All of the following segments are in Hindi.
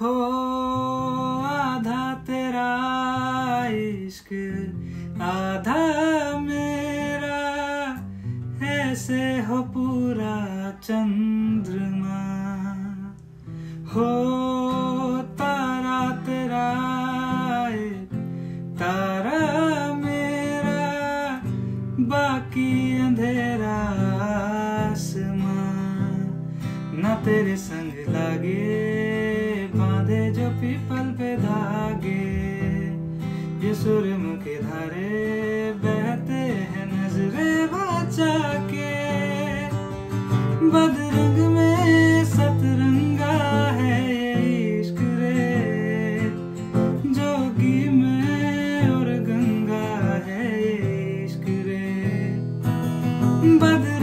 हो आधा तेरा इश्क, आधा मेरा। ऐसे हो पूरा चंद्रमा। हो तारा तेरा तारा मेरा। बाकी अंधेरा आसमां। न तेरे संग लागे पीपल पे धागे, ये सुरमुख धारे बहते हैं नजरे बचा के। बदरंग में सतरंगा है इश्क रे, जोगी में और गंगा है इश्क रे। बदरंग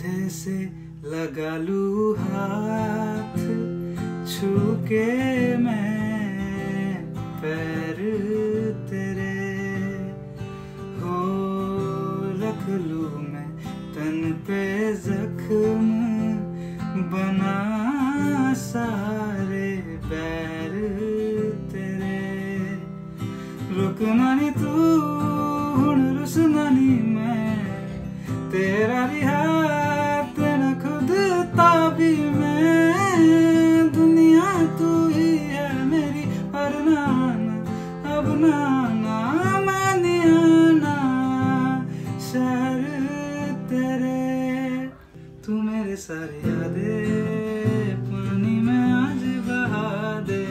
माथे से लगा लू हाथ छू के मैं पैर तेरे। हो, रख लू मैं तन पे जख्म, बना सारे पैर तेरे। रुकना नी तू ये सारी यादे पानी में आज बहा दे।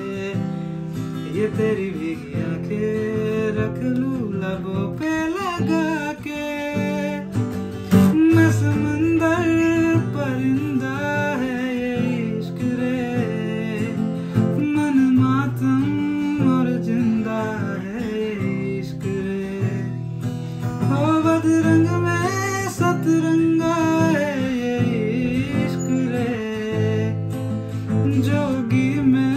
ये तेरी भीगी आँखें रख लू लबों पे लगा forgive me.